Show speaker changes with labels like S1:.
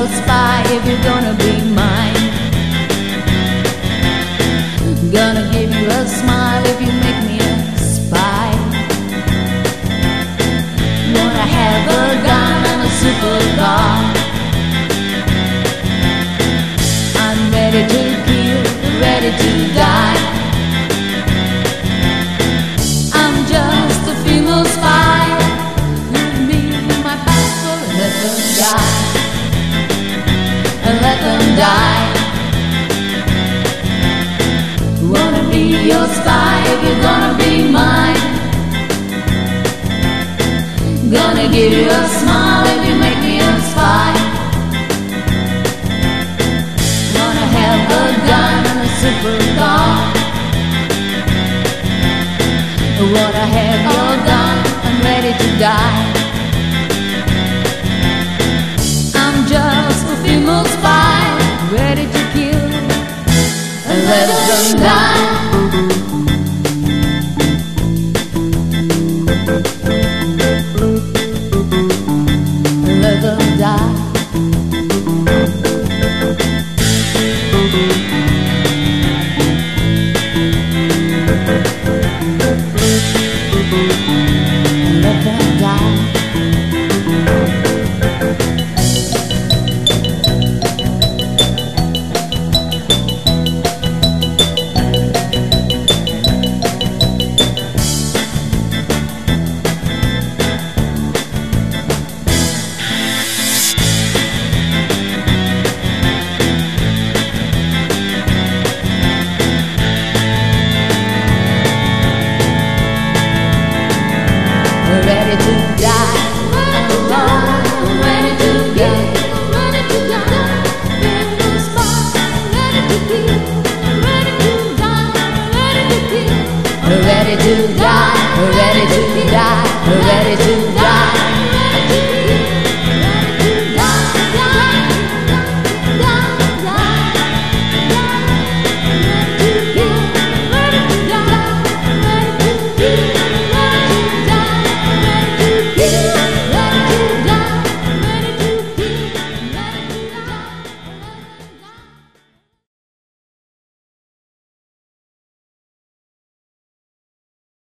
S1: little spy if you're gonna be mine. Gonna give you a them die. Wanna be your spy if you're gonna be mine. Gonna give you a smile if you make me a spy. Wanna have a gun and a super car. Wanna have Love. Ready to die. We're ready to die. We're ready to die.